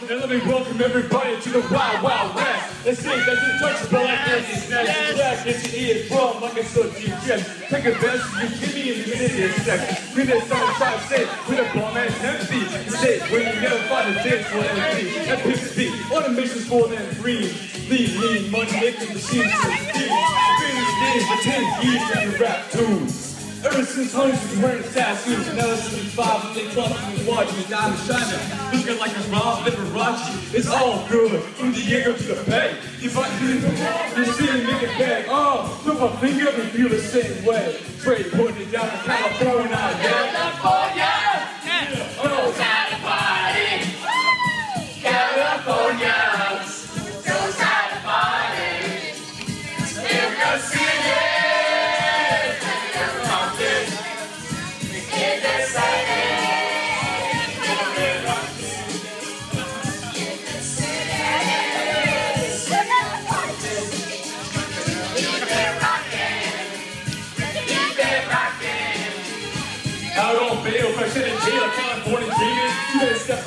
And let me welcome everybody to the Wild Wild West. Let's see, that's untouchable like this. It's nice and black. It's your ears from like a chest. Take advantage of your Jimmy in the minute and. With this on the side say, with a bomb ass empty. Say, when you never find a dance for empty. That pisses me. On a mission's for them free. Leave me money making machines to. Been the days for 10 years in the rap tunes. Ever since Hunter was wearing tattoos, now it's 75 and they trust me watching me diamond shining. Looking like a Rob Liberace. It's all good, from the Diego to the Bay. If I you see me make it oh, put my finger and feel the same way. Trey putting it down to California, yeah. California,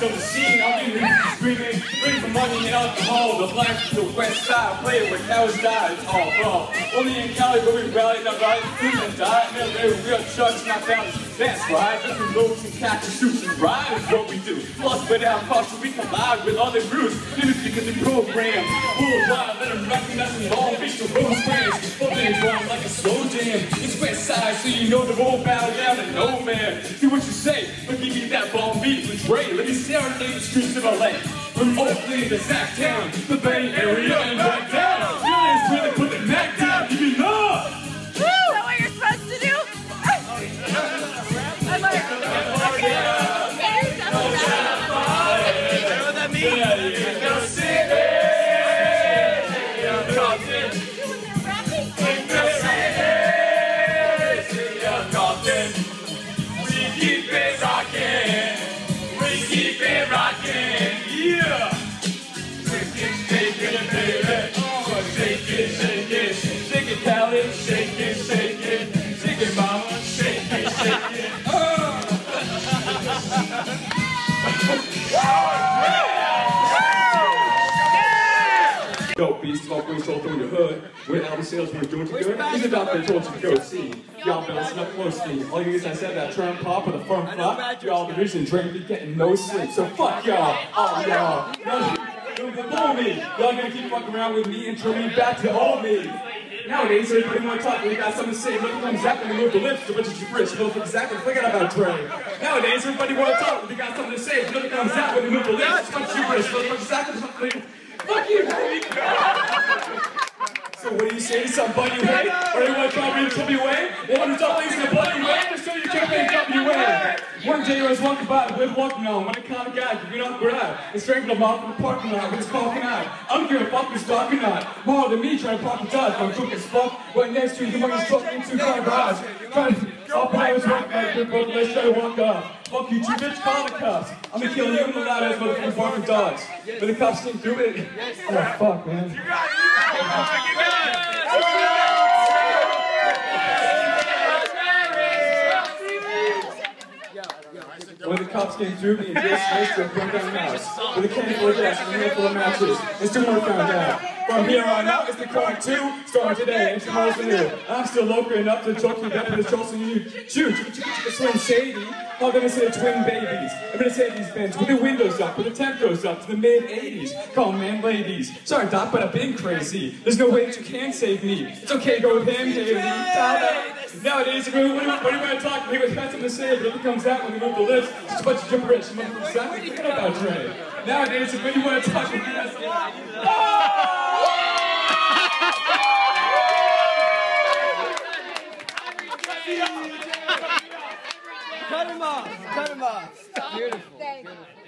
the scene, I'll be reading, screaming. Ready for money and alcohol, the black to the west side. Playing with cows die, it's all wrong. Only in Cali where we rally, not ride, food and die. Now they're real chucks, not down. That's right, just roads and shoots and ride is what we do. Plus, without caution, we collide with other groups. Maybe it's because the program. Life, let them recognize in Long Beach, the road. Fucking is wrong like a slow jam. It's west side, so you know the whole bow down to no man. Do what you say, but that bomb beat with Dre. Let me see serenade the streets of LA. From Oakland to Sacktown, the Bay Area, and right down. Dope beast, smoke weed, soul through your hood. With album sales, we're doing good. he's are doctor told you to go see. Y'all listen up closely. All you guys I said that term pop with a firm flop. Y'all the reason drink be getting no sleep. So fuck y'all, all y'all. Don't below me. Y'all gonna keep fucking around with me and turn me back to old me. Nowadays, everybody wanna talk, when you got something to say, look comes out and move the lips, a bunch of gibberish, you know exactly forget about Dre. Nowadays, everybody wanna talk, when you got something to say, look out when you move the lips, a bunch of gibberish, you know exactly. Fuck you. So what do you say to somebody you hate? Or you want to drop me W.A.? You want to drop things in a way? Just so you can't make W.A. One day I was walking by way walking on when I caught a guy giving up grab and strangled him off in the parking lot with his coffin eye. I don't give a fuck who's talking not. More than me trying to pop the dodge, I'm drunk as fuck. Right next to you, the money's truck into my garage. Trying to, I'll buy his work like good brother, let's to walk off. Fuck you, two bitch, call the cops. I'm gonna kill you and the loud ass motherfucking barking dogs. But the cops didn't do it. Oh fuck, man. When the cops came through, me and Smith to a down house with a can of gas and a handful of matches. And two more found out. From here on out, it's the current two, starting today, and tomorrow's the new. I'm still local enough to joke you that with the Jolson you shoot. Slim Shady, how can I say twin babies? I'm gonna say these bands with the windows up, with the temp goes up to the mid 80s. Call man ladies. Sorry, Doc, but I've been crazy. There's no way that you can save me. It's okay, go with him. Tyler. Nowadays, what do you, you, you want to talk? Was got something to say, but it comes out when we move the lips. Just a bunch of gibberish. Motherfuckers, exactly forget about Dre. Nowadays, when you want to talk, he has Cut him off! Cut him off! Beautiful. Thank you.